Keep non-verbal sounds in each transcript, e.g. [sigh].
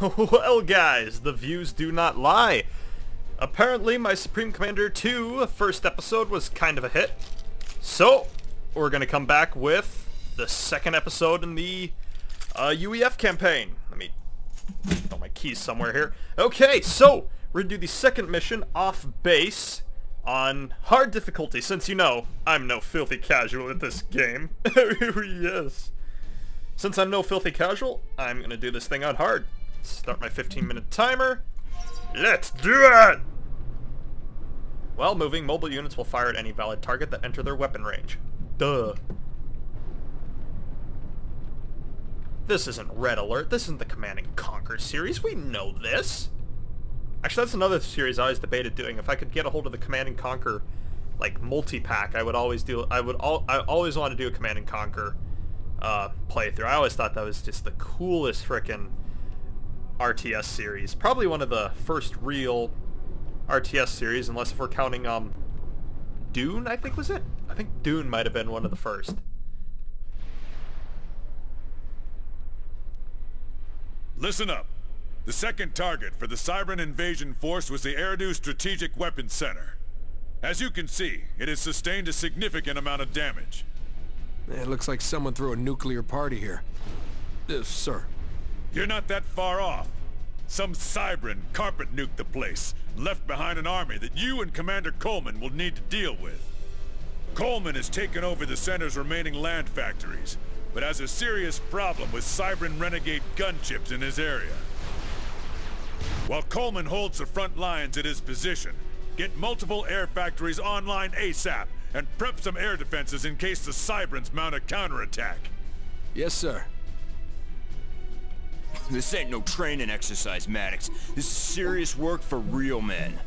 [laughs] well guys, the views do not lie. Apparently my Supreme Commander 2 first episode was kind of a hit. So, we're going to come back with the second episode in the uh, UEF campaign. Let me put my keys somewhere here. Okay, so we're going to do the second mission off base on hard difficulty, since you know I'm no filthy casual at this game. [laughs] yes. Since I'm no filthy casual, I'm going to do this thing on hard. Start my 15 minute timer. Let's do it! While moving, mobile units will fire at any valid target that enter their weapon range. Duh. This isn't Red Alert, this isn't the Command and Conquer series, we know this! Actually, that's another series I always debated doing. If I could get a hold of the Command and Conquer, like, multi-pack, I would always do, I would all, I always want to do a Command and Conquer, uh, playthrough. I always thought that was just the coolest frickin' RTS series. Probably one of the first real RTS series, unless if we're counting um Dune, I think was it? I think Dune might have been one of the first. Listen up. The second target for the Cybran invasion force was the Eridu Strategic Weapons Center. As you can see, it has sustained a significant amount of damage. It looks like someone threw a nuclear party here. Uh, sir. You're not that far off. Some Cybran carpet nuked the place, left behind an army that you and Commander Coleman will need to deal with. Coleman has taken over the center's remaining land factories, but has a serious problem with Cybran renegade gunships in his area. While Coleman holds the front lines at his position, get multiple air factories online ASAP and prep some air defenses in case the Cybrans mount a counterattack. Yes, sir. This ain't no training exercise, Maddox. This is serious work for real men.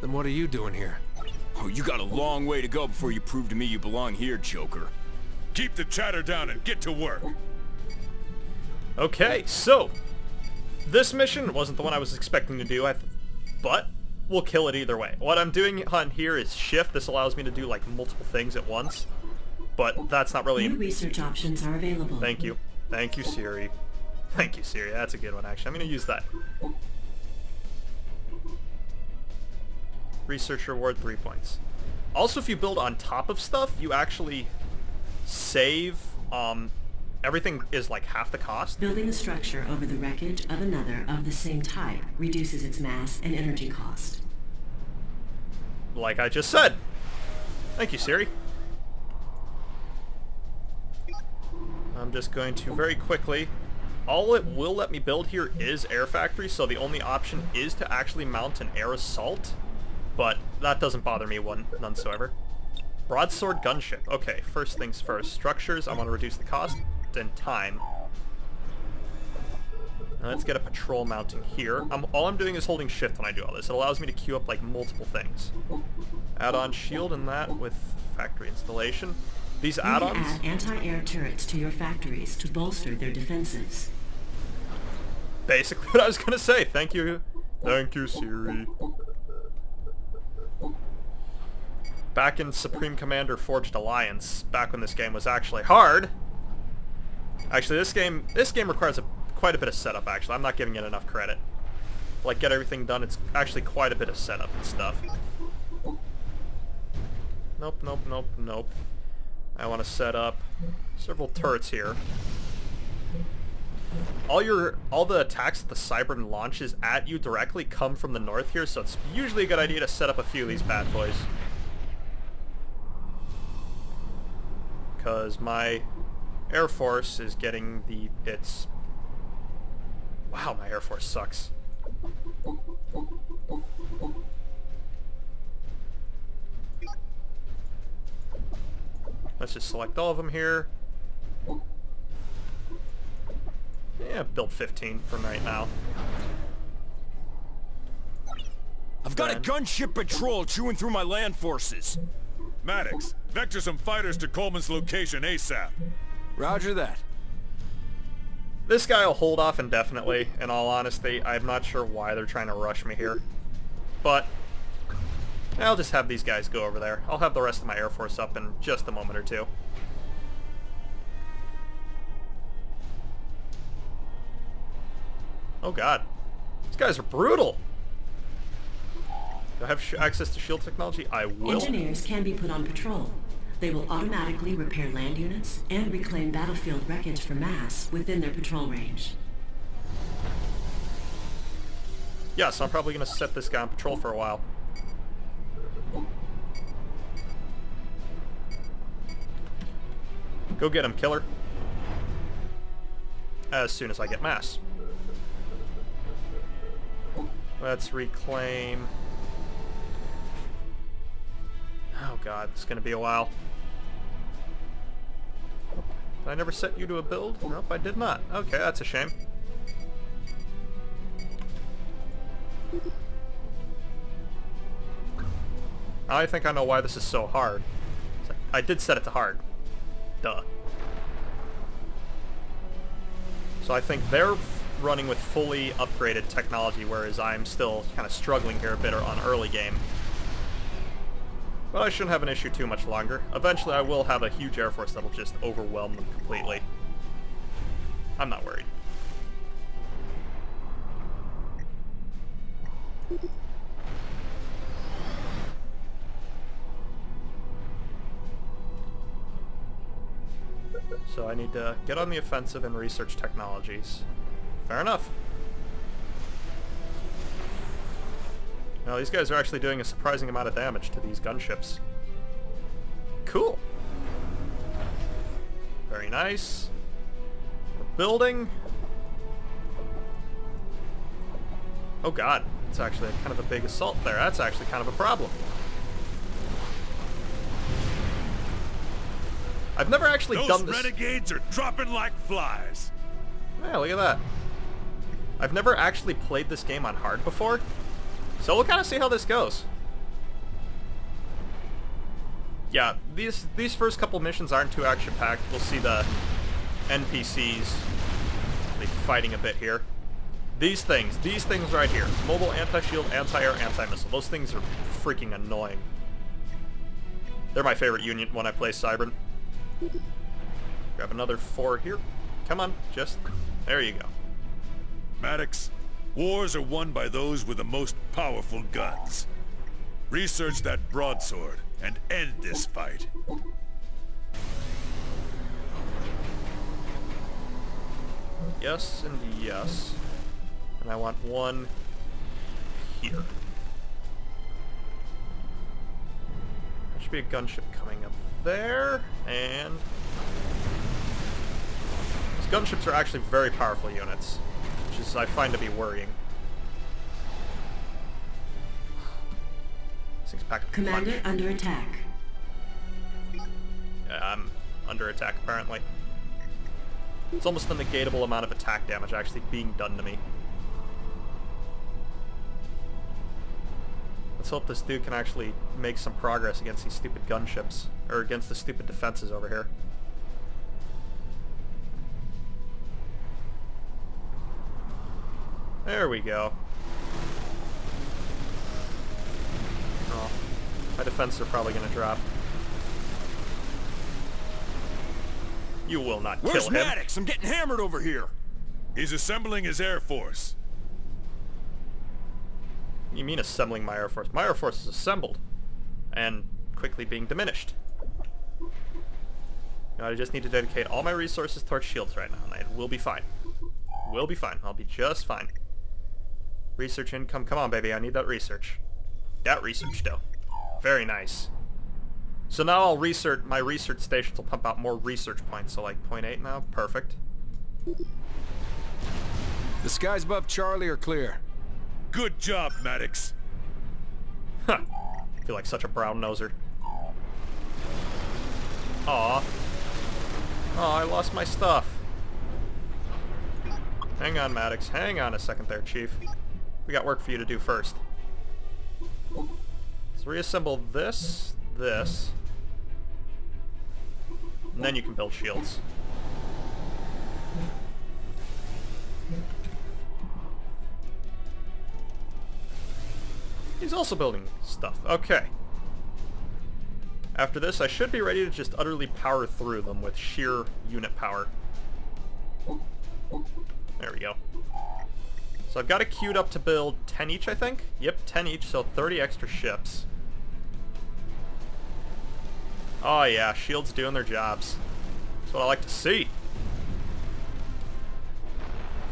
Then what are you doing here? Oh, you got a long way to go before you prove to me you belong here, Joker. Keep the chatter down and get to work. Okay, so this mission wasn't the one I was expecting to do, I but we'll kill it either way. What I'm doing on here is shift. This allows me to do like multiple things at once, but that's not really. New research options are available. Thank you, thank you, Siri. [laughs] Thank you, Siri. That's a good one, actually. I'm gonna use that. Research reward three points. Also, if you build on top of stuff, you actually save. Um, everything is like half the cost. Building a structure over the wreckage of another of the same type reduces its mass and energy cost. Like I just said. Thank you, Siri. I'm just going to very quickly... All it will let me build here is air factory, so the only option is to actually mount an air assault. But that doesn't bother me one none soever. Broadsword gunship. Okay, first things first. Structures, I want to reduce the cost and time. Now let's get a patrol mounting here. I'm, all I'm doing is holding shift when I do all this. It allows me to queue up like multiple things. Add-on shield and that with factory installation. These add-ons... add anti-air turrets to your factories to bolster their defenses. Basically what I was to say. Thank you. Thank you, Siri. Back in Supreme Commander Forged Alliance, back when this game was actually hard. Actually, this game this game requires a, quite a bit of setup, actually. I'm not giving it enough credit. Like, get everything done, it's actually quite a bit of setup and stuff. Nope, nope, nope, nope. I want to set up several turrets here. All your all the attacks the Cybran launches at you directly come from the north here, so it's usually a good idea to set up a few of these bad boys. Because my Air Force is getting the its Wow, my Air Force sucks. Let's just select all of them here. Yeah, build 15 for right now. I've got a gunship patrol chewing through my land forces. Maddox, vector some fighters to Coleman's location ASAP. Roger that. This guy will hold off indefinitely, in all honesty. I'm not sure why they're trying to rush me here. But, I'll just have these guys go over there. I'll have the rest of my Air Force up in just a moment or two. Oh god. These guys are brutal! Do I have sh access to shield technology? I will. Engineers can be put on patrol. They will automatically repair land units and reclaim battlefield wreckage for mass within their patrol range. Yeah, so I'm probably going to set this guy on patrol for a while. Go get him, killer. As soon as I get mass. Let's reclaim... Oh god, it's gonna be a while. Did I never set you to a build? Nope, I did not. Okay, that's a shame. I think I know why this is so hard. I did set it to hard. Duh. So I think they're running with fully upgraded technology, whereas I'm still kind of struggling here a bit on early game. But I shouldn't have an issue too much longer. Eventually I will have a huge Air Force that'll just overwhelm them completely. I'm not worried. So I need to get on the offensive and research technologies. Fair enough. Now these guys are actually doing a surprising amount of damage to these gunships. Cool. Very nice. We're building. Oh god, it's actually kind of a big assault there. That's actually kind of a problem. I've never actually Those done this. Those renegades are dropping like flies. Yeah, look at that. I've never actually played this game on hard before, so we'll kind of see how this goes. Yeah, these these first couple missions aren't too action-packed. We'll see the NPCs like, fighting a bit here. These things, these things right here. Mobile anti-shield, anti-air, anti-missile. Those things are freaking annoying. They're my favorite unit when I play Cybran. Grab another four here. Come on, just... There you go. Maddox, wars are won by those with the most powerful guns. Research that broadsword and end this fight. Yes and yes. And I want one here. There should be a gunship coming up there, and... These gunships are actually very powerful units, which is, I find to be worrying. These things pack a Commander punch. under attack. Yeah, I'm under attack, apparently. It's almost a negatable amount of attack damage actually being done to me. Let's hope this dude can actually make some progress against these stupid gunships. Or against the stupid defenses over here. There we go. Oh, my defense are probably going to drop. You will not Where's kill him. Where's Maddox? I'm getting hammered over here. He's assembling his air force. You mean assembling my air force? My air force is assembled. And quickly being diminished. Now I just need to dedicate all my resources towards shields right now, and it will be fine. Will be fine. I'll be just fine. Research income. Come on, baby. I need that research. That research, though. Very nice. So now I'll research, my research stations will pump out more research points. So like 0.8 now. Perfect. The skies above Charlie are clear. Good job, Maddox. Huh. I feel like such a brown noser. Aw. Oh, I lost my stuff. Hang on, Maddox. Hang on a second there, Chief. Got work for you to do first. Let's reassemble this, this. And then you can build shields. He's also building stuff. Okay. After this, I should be ready to just utterly power through them with sheer unit power. There we go. So I've got it queued up to build 10 each, I think? Yep, 10 each, so 30 extra ships. Oh yeah, shields doing their jobs. That's what I like to see.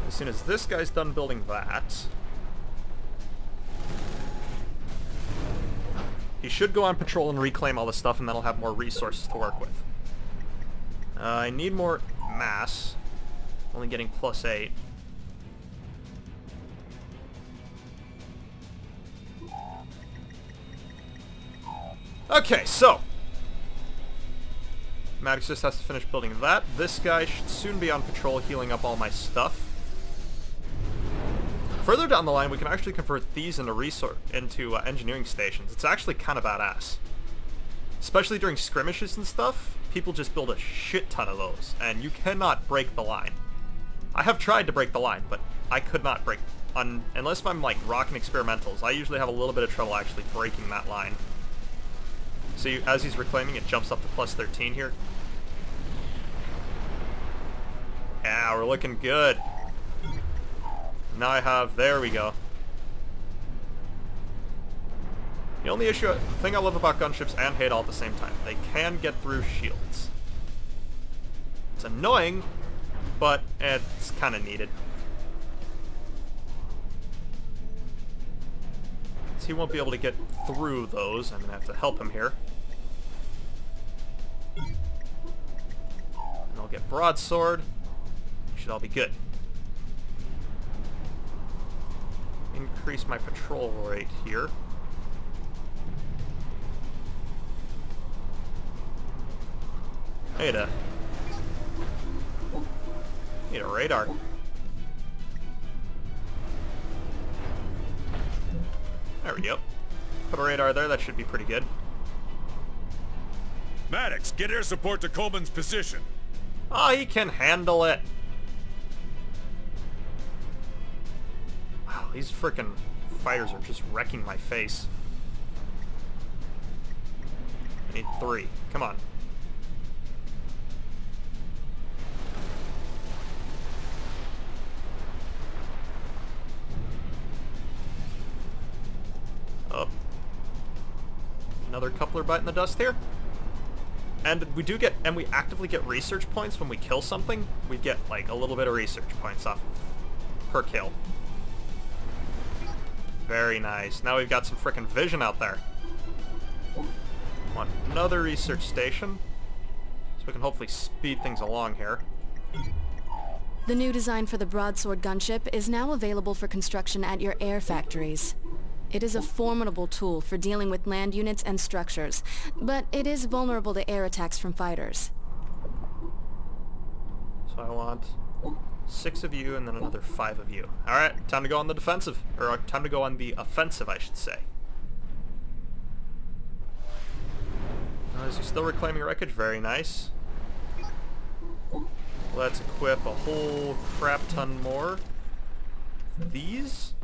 As soon as this guy's done building that... He should go on patrol and reclaim all this stuff, and then I'll have more resources to work with. Uh, I need more mass. Only getting plus 8. Okay, so. Maddox just has to finish building that. This guy should soon be on patrol healing up all my stuff. Further down the line, we can actually convert these into resource into uh, engineering stations. It's actually kind of badass. Especially during skirmishes and stuff, people just build a shit ton of those, and you cannot break the line. I have tried to break the line, but I could not break, un unless I'm like rocking experimentals, I usually have a little bit of trouble actually breaking that line. See, as he's reclaiming, it jumps up to plus 13 here. Yeah, we're looking good. Now I have, there we go. The only issue, the thing I love about gunships and hate all at the same time, they can get through shields. It's annoying, but it's kind of needed. So he won't be able to get through those. I'm going to have to help him here. Broadsword. Should all be good. Increase my patrol rate here. Need a need a radar. There we go. Put a radar there, that should be pretty good. Maddox, get air support to Coleman's position. Oh, he can handle it. Wow, these freaking fighters are just wrecking my face. I need three. Come on. Up. Another coupler bite in the dust here. And we do get, and we actively get research points when we kill something. We get, like, a little bit of research points off per kill. Very nice. Now we've got some freaking vision out there. Want another research station. So we can hopefully speed things along here. The new design for the broadsword gunship is now available for construction at your air factories. It is a formidable tool for dealing with land units and structures, but it is vulnerable to air attacks from fighters. So I want six of you and then another five of you. Alright, time to go on the defensive. Or uh, time to go on the offensive, I should say. Uh, is he still reclaiming wreckage? Very nice. Let's equip a whole crap ton more. These?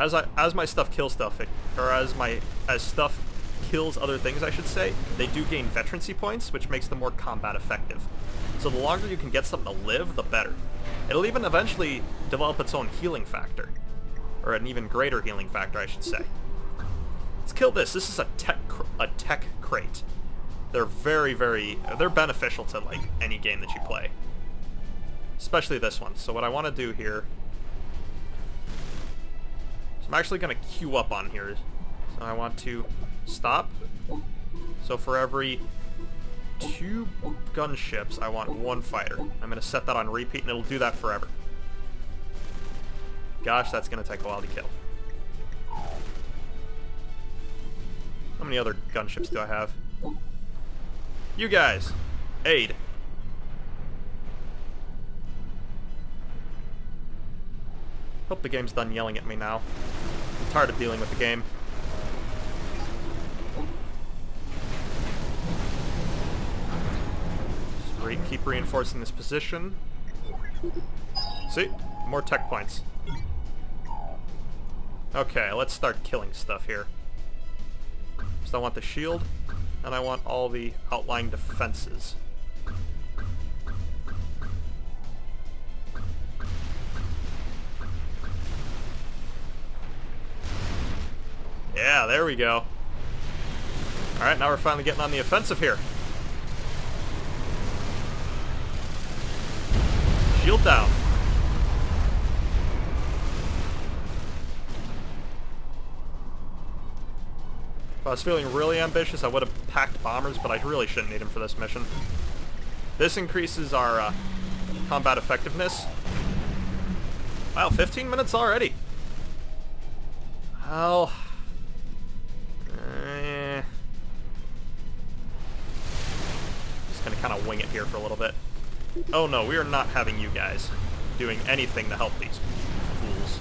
As I as my stuff kills stuff, or as my as stuff kills other things, I should say, they do gain veterancy points, which makes them more combat effective. So the longer you can get something to live, the better. It'll even eventually develop its own healing factor, or an even greater healing factor, I should say. Let's kill this. This is a tech a tech crate. They're very, very they're beneficial to like any game that you play, especially this one. So what I want to do here I'm actually going to queue up on here. So I want to stop. So for every two gunships, I want one fighter. I'm going to set that on repeat, and it'll do that forever. Gosh, that's going to take a while to kill. How many other gunships do I have? You guys, aid. Hope the game's done yelling at me now. I'm tired of dealing with the game. Re keep reinforcing this position. See? More tech points. Okay, let's start killing stuff here. So I want the shield, and I want all the outlying defenses. Yeah, there we go. Alright, now we're finally getting on the offensive here. Shield down. If I was feeling really ambitious, I would have packed bombers, but I really shouldn't need them for this mission. This increases our uh, combat effectiveness. Wow, 15 minutes already. Well... kind of wing it here for a little bit. Oh no, we are not having you guys doing anything to help these fools.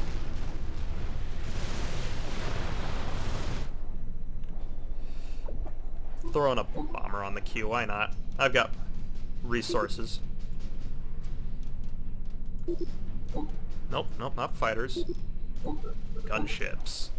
Throwing a bomber on the queue, why not? I've got resources. Nope, nope, not fighters. Gunships.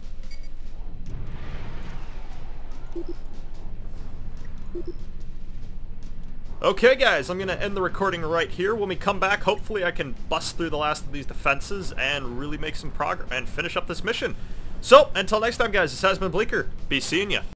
Okay guys, I'm going to end the recording right here. When we come back, hopefully I can bust through the last of these defenses and really make some progress and finish up this mission. So, until next time guys, this has been Bleaker. Be seeing ya.